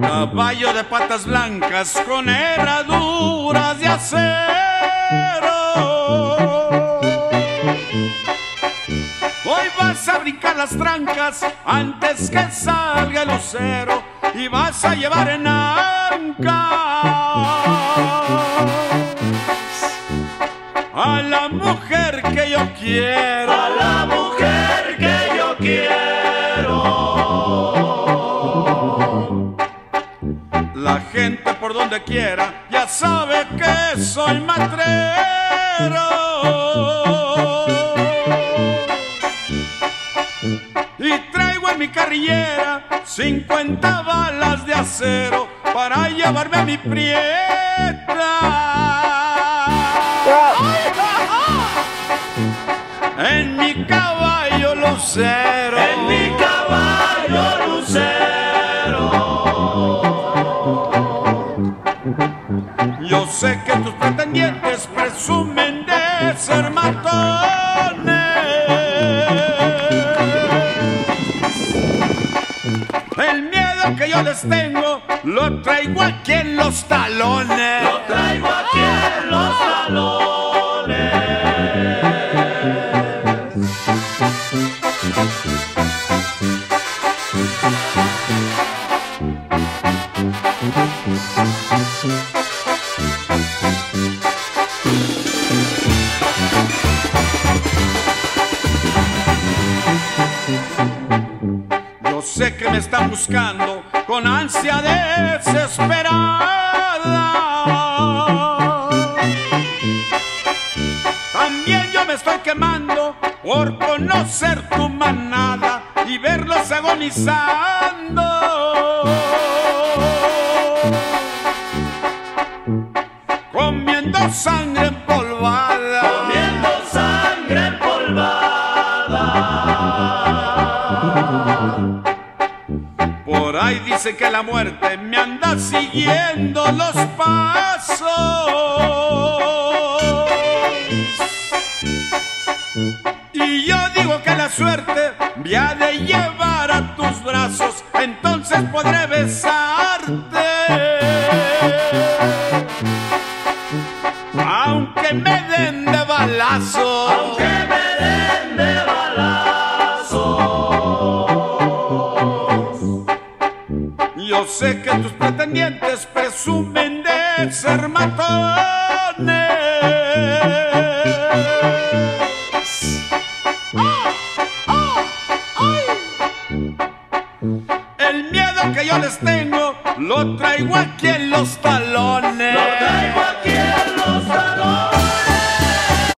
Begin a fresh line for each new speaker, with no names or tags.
Caballo de patas blancas con herraduras de acero. Hoy vas a brincar las trancas antes que salga el lucero y vas a llevar en anca a la mujer que yo quiero.
A la mujer que yo quiero.
La gente por donde quiera ya sabe que soy matrero. Mi carrillera 50 balas de acero para llevarme a mi prieta. En mi caballo lucero.
En mi caballo lucero.
Yo sé que tus pretendientes presumen de ser matones. Que yo les tengo lo traigo aquí en los talones.
Lo traigo aquí en los talones.
Yo sé que me están buscando con ansia desesperada. También yo me estoy quemando por conocer tu manada y verlos agonizando. Comiendo sangre Ahí dice que la muerte me anda siguiendo los pasos. Y yo digo que la suerte me ha de llevar a tus brazos, entonces podré besarte. Aunque me den de balazo.
Aunque me
sé que tus pretendientes presumen de ser matones. El miedo que yo les tengo lo traigo aquí en los talones.
Lo traigo